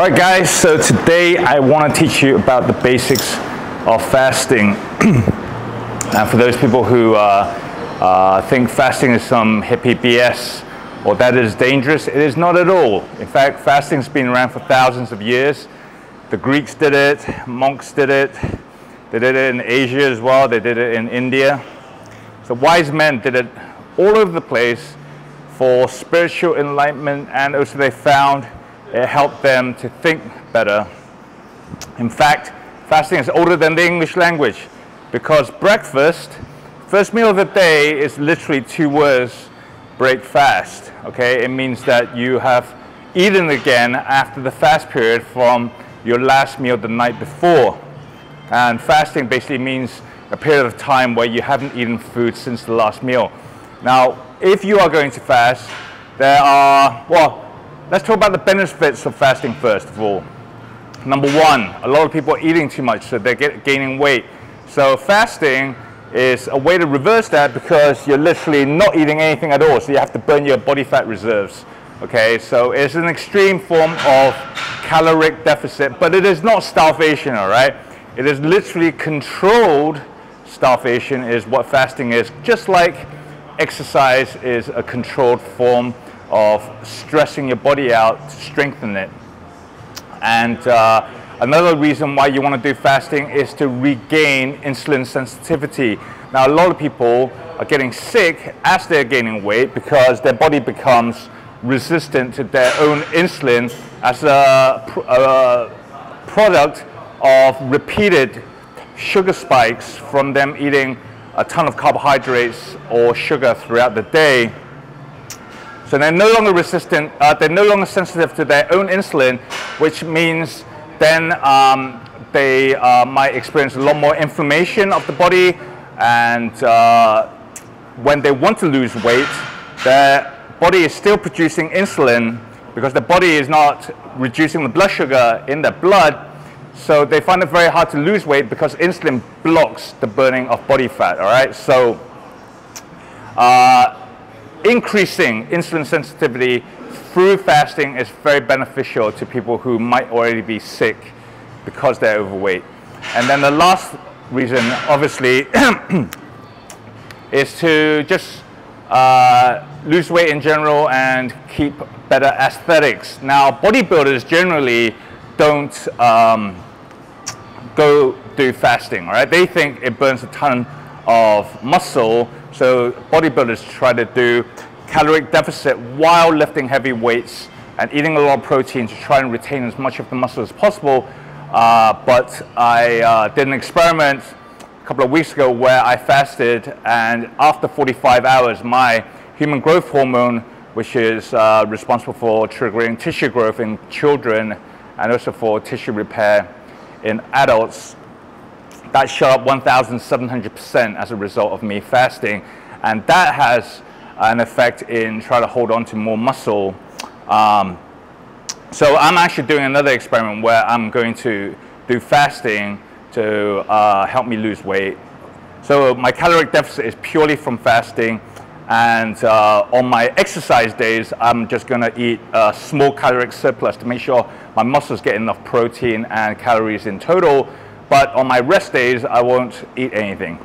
All right, guys, so today I want to teach you about the basics of fasting. and for those people who uh, uh, think fasting is some hippie BS or that it is dangerous, it is not at all. In fact, fasting's been around for thousands of years. The Greeks did it, monks did it, they did it in Asia as well, they did it in India. So wise men did it all over the place for spiritual enlightenment and also they found it helped them to think better. In fact, fasting is older than the English language because breakfast, first meal of the day, is literally two words break fast. Okay, it means that you have eaten again after the fast period from your last meal the night before. And fasting basically means a period of time where you haven't eaten food since the last meal. Now, if you are going to fast, there are, well, Let's talk about the benefits of fasting first of all. Number one, a lot of people are eating too much, so they're get, gaining weight. So fasting is a way to reverse that because you're literally not eating anything at all, so you have to burn your body fat reserves. Okay, so it's an extreme form of caloric deficit, but it is not starvation, all right? It is literally controlled starvation is what fasting is, just like exercise is a controlled form of stressing your body out to strengthen it. And uh, another reason why you want to do fasting is to regain insulin sensitivity. Now, a lot of people are getting sick as they're gaining weight because their body becomes resistant to their own insulin as a, a product of repeated sugar spikes from them eating a ton of carbohydrates or sugar throughout the day. So they're no longer resistant, uh, they're no longer sensitive to their own insulin, which means then um, they uh, might experience a lot more inflammation of the body. And uh, when they want to lose weight, their body is still producing insulin because the body is not reducing the blood sugar in their blood. So they find it very hard to lose weight because insulin blocks the burning of body fat, all right? So uh, increasing insulin sensitivity through fasting is very beneficial to people who might already be sick because they're overweight. And then the last reason, obviously, is to just uh, lose weight in general and keep better aesthetics. Now, bodybuilders generally don't um, go do fasting, right? They think it burns a ton of muscle so bodybuilders try to do caloric deficit while lifting heavy weights and eating a lot of protein to try and retain as much of the muscle as possible. Uh, but I uh, did an experiment a couple of weeks ago where I fasted and after 45 hours, my human growth hormone, which is uh, responsible for triggering tissue growth in children and also for tissue repair in adults, that shot up 1,700% as a result of me fasting. And that has an effect in trying to hold on to more muscle. Um, so I'm actually doing another experiment where I'm going to do fasting to uh, help me lose weight. So my caloric deficit is purely from fasting. And uh, on my exercise days, I'm just going to eat a small caloric surplus to make sure my muscles get enough protein and calories in total but on my rest days, I won't eat anything.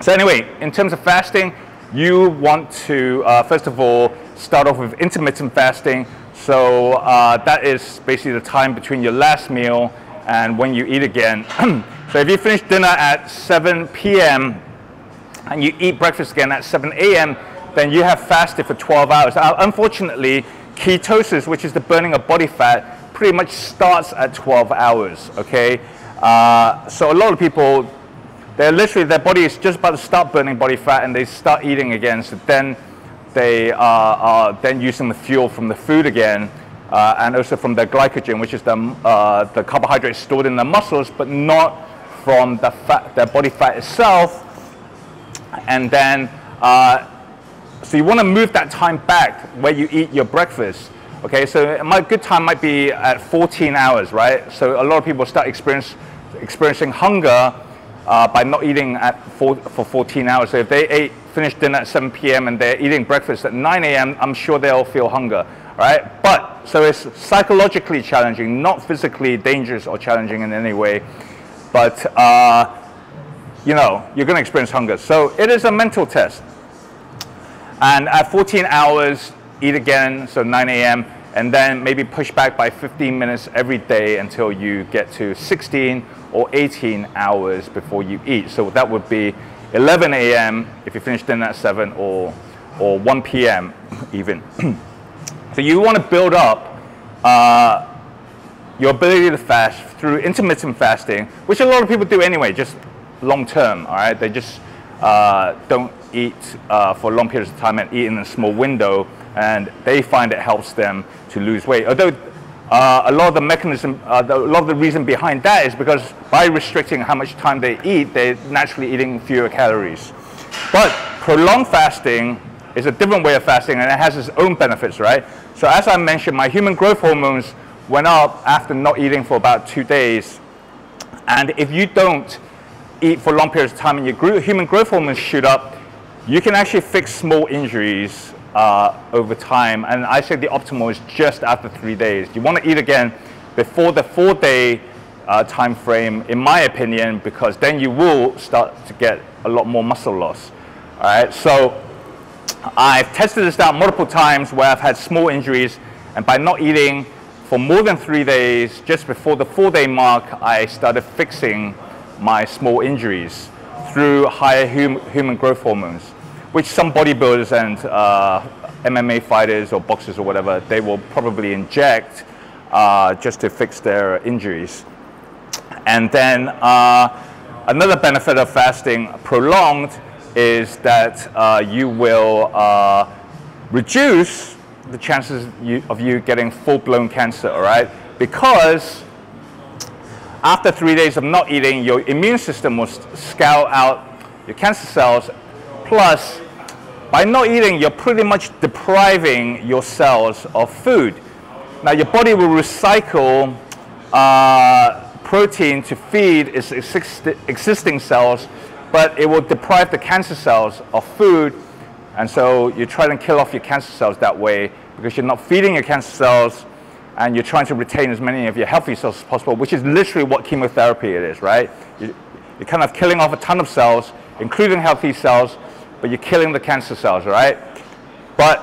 So anyway, in terms of fasting, you want to, uh, first of all, start off with intermittent fasting. So uh, that is basically the time between your last meal and when you eat again. so if you finish dinner at 7 p.m. and you eat breakfast again at 7 a.m., then you have fasted for 12 hours. Unfortunately, ketosis, which is the burning of body fat, pretty much starts at 12 hours, okay? Uh, so a lot of people, they're literally, their body is just about to start burning body fat and they start eating again. So then they are, are then using the fuel from the food again uh, and also from their glycogen, which is the, uh, the carbohydrates stored in their muscles, but not from the fat, their body fat itself. And then, uh, so you want to move that time back where you eat your breakfast. Okay, so my good time might be at 14 hours, right? So a lot of people start experience, experiencing hunger uh, by not eating at four, for 14 hours. So if they ate, finished dinner at 7 p.m. and they're eating breakfast at 9 a.m., I'm sure they'll feel hunger, right? But, so it's psychologically challenging, not physically dangerous or challenging in any way, but, uh, you know, you're gonna experience hunger. So it is a mental test. And at 14 hours, eat again, so 9 a.m., and then maybe push back by 15 minutes every day until you get to 16 or 18 hours before you eat. So that would be 11 a.m. if you finish dinner at 7 or, or 1 p.m. even. so you want to build up uh, your ability to fast through intermittent fasting, which a lot of people do anyway, just long term, all right? They just uh, don't eat uh, for long periods of time and eat in a small window, and they find it helps them to lose weight. Although uh, a lot of the mechanism, uh, the, a lot of the reason behind that is because by restricting how much time they eat, they're naturally eating fewer calories. But prolonged fasting is a different way of fasting and it has its own benefits, right? So as I mentioned, my human growth hormones went up after not eating for about two days. And if you don't eat for long periods of time and your human growth hormones shoot up, you can actually fix small injuries uh, over time. And I say the optimal is just after three days. You want to eat again before the four day uh, time frame, in my opinion, because then you will start to get a lot more muscle loss. All right, so I've tested this out multiple times where I've had small injuries, and by not eating for more than three days, just before the four day mark, I started fixing my small injuries through higher hum human growth hormones which some bodybuilders and uh, MMA fighters or boxers or whatever, they will probably inject uh, just to fix their injuries. And then uh, another benefit of fasting prolonged is that uh, you will uh, reduce the chances you, of you getting full-blown cancer, all right? Because after three days of not eating, your immune system will scout out your cancer cells Plus, by not eating, you're pretty much depriving your cells of food. Now, your body will recycle uh, protein to feed its existing cells, but it will deprive the cancer cells of food. And so you try to kill off your cancer cells that way because you're not feeding your cancer cells and you're trying to retain as many of your healthy cells as possible, which is literally what chemotherapy it is, right? You're kind of killing off a ton of cells, including healthy cells, but you're killing the cancer cells, right? But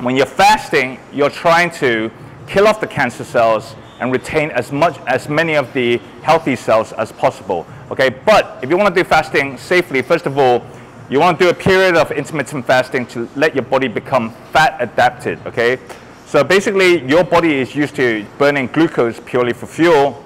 when you're fasting, you're trying to kill off the cancer cells and retain as much as many of the healthy cells as possible. Okay, but if you want to do fasting safely, first of all, you want to do a period of intermittent fasting to let your body become fat adapted. Okay, so basically, your body is used to burning glucose purely for fuel,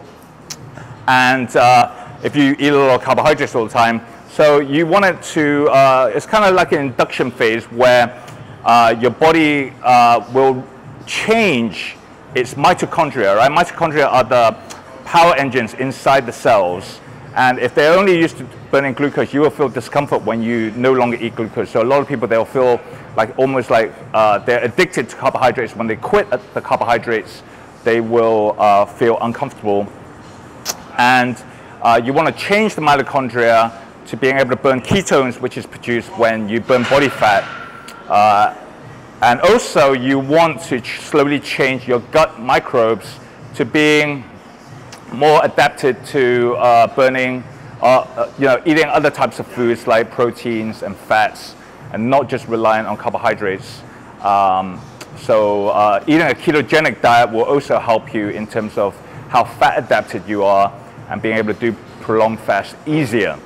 and uh, if you eat a lot of carbohydrates all the time, so you want it to, uh, it's kind of like an induction phase where uh, your body uh, will change its mitochondria, right? Mitochondria are the power engines inside the cells. And if they're only used to burning glucose, you will feel discomfort when you no longer eat glucose. So a lot of people, they'll feel like almost like uh, they're addicted to carbohydrates. When they quit the carbohydrates, they will uh, feel uncomfortable. And uh, you want to change the mitochondria to being able to burn ketones, which is produced when you burn body fat. Uh, and also, you want to ch slowly change your gut microbes to being more adapted to uh, burning, uh, uh, you know, eating other types of foods like proteins and fats, and not just relying on carbohydrates. Um, so uh, eating a ketogenic diet will also help you in terms of how fat adapted you are and being able to do prolonged fast easier.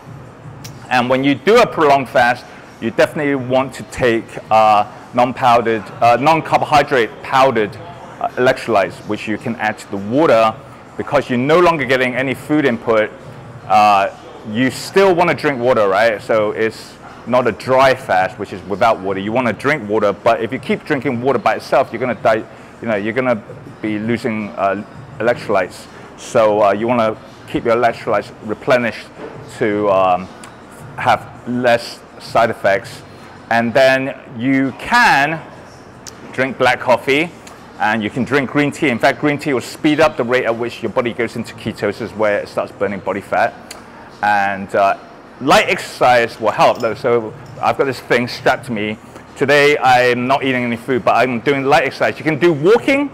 And when you do a prolonged fast, you definitely want to take uh, non-powdered, uh, non-carbohydrate powdered uh, electrolytes, which you can add to the water because you're no longer getting any food input. Uh, you still want to drink water, right? So it's not a dry fast, which is without water. You want to drink water, but if you keep drinking water by itself, you're going to die. You know, you're going to be losing uh, electrolytes. So uh, you want to keep your electrolytes replenished to um, have less side effects. And then you can drink black coffee and you can drink green tea. In fact, green tea will speed up the rate at which your body goes into ketosis where it starts burning body fat. And uh, light exercise will help though. So I've got this thing strapped to me. Today I'm not eating any food, but I'm doing light exercise. You can do walking,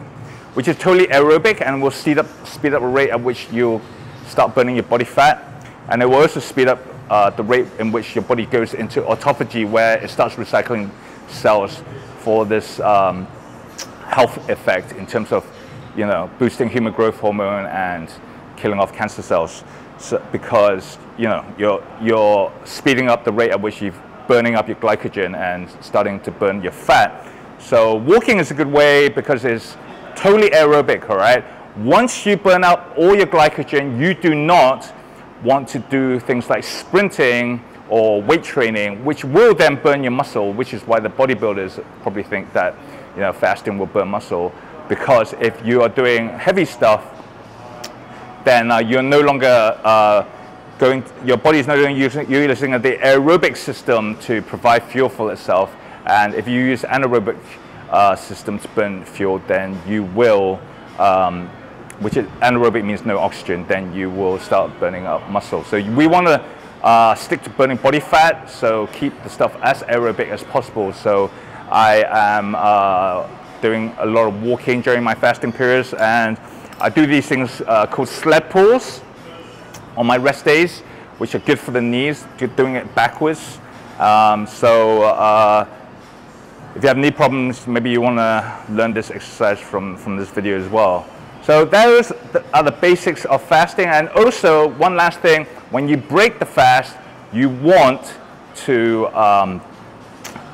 which is totally aerobic and will speed up, speed up the rate at which you start burning your body fat. And it will also speed up uh, the rate in which your body goes into autophagy, where it starts recycling cells for this um, health effect in terms of, you know, boosting human growth hormone and killing off cancer cells. So, because you know you're you're speeding up the rate at which you're burning up your glycogen and starting to burn your fat. So walking is a good way because it's totally aerobic, all right? Once you burn out all your glycogen, you do not want to do things like sprinting or weight training, which will then burn your muscle, which is why the bodybuilders probably think that you know, fasting will burn muscle. Because if you are doing heavy stuff, then uh, you're no longer uh, going, your body is no longer using, using the aerobic system to provide fuel for itself. And if you use anaerobic uh, system to burn fuel, then you will um, which is anaerobic means no oxygen, then you will start burning up muscle. So we want to uh, stick to burning body fat, so keep the stuff as aerobic as possible. So I am uh, doing a lot of walking during my fasting periods, and I do these things uh, called sled pulls on my rest days, which are good for the knees, doing it backwards. Um, so uh, if you have knee problems, maybe you want to learn this exercise from, from this video as well. So those are the basics of fasting. And also, one last thing, when you break the fast, you want to um,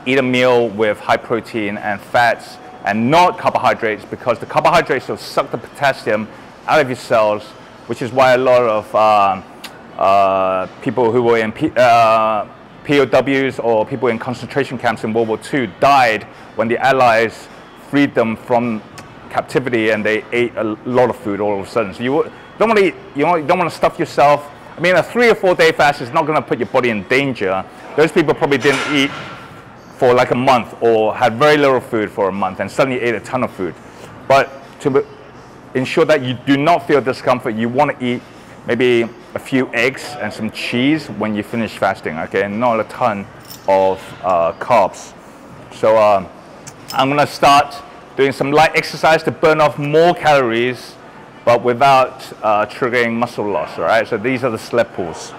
eat a meal with high protein and fats and not carbohydrates because the carbohydrates will suck the potassium out of your cells, which is why a lot of um, uh, people who were in P uh, POWs or people in concentration camps in World War II died when the Allies freed them from captivity and they ate a lot of food all of a sudden. So you don't want to eat, you don't want to stuff yourself. I mean, a three or four day fast is not going to put your body in danger. Those people probably didn't eat for like a month or had very little food for a month and suddenly ate a ton of food. But to ensure that you do not feel discomfort, you want to eat maybe a few eggs and some cheese when you finish fasting, okay? And not a ton of uh, carbs. So uh, I'm going to start doing some light exercise to burn off more calories, but without uh, triggering muscle loss, all right? So these are the sled pulls.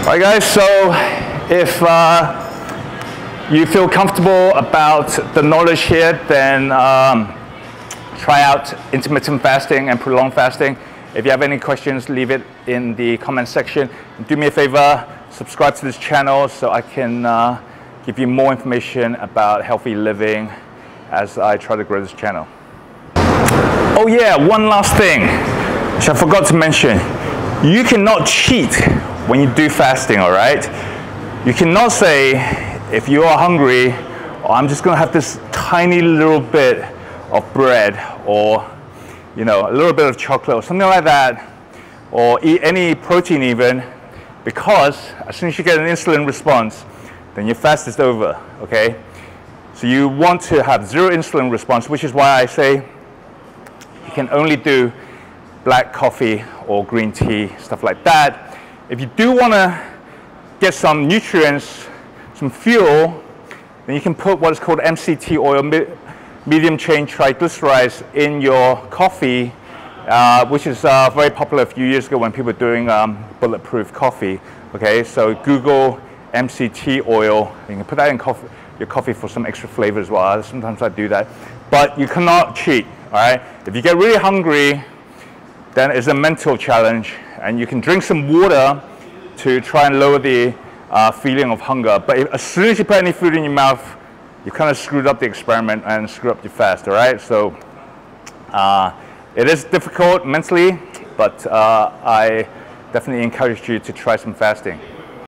All right, guys, so if uh, you feel comfortable about the knowledge here, then um, try out intermittent fasting and prolonged fasting. If you have any questions, leave it in the comment section. Do me a favor, subscribe to this channel so I can uh, give you more information about healthy living as I try to grow this channel. Oh yeah, one last thing, which I forgot to mention. You cannot cheat when you do fasting, all right? You cannot say, if you are hungry, oh, I'm just gonna have this tiny little bit of bread or you know, a little bit of chocolate or something like that, or eat any protein even, because as soon as you get an insulin response, then your fast is over, okay? So you want to have zero insulin response, which is why I say you can only do black coffee or green tea, stuff like that. If you do want to get some nutrients, some fuel, then you can put what is called MCT oil, medium chain triglycerides in your coffee, uh, which is uh, very popular a few years ago when people were doing um, bulletproof coffee. Okay, so Google MCT oil. You can put that in coffee, your coffee for some extra flavor as well. Sometimes I do that, but you cannot cheat. All right, if you get really hungry, then it's a mental challenge, and you can drink some water to try and lower the uh, feeling of hunger. But if, as soon as you put any food in your mouth, you kind of screwed up the experiment and screwed up your fast, all right? So uh, it is difficult mentally, but uh, I definitely encourage you to try some fasting.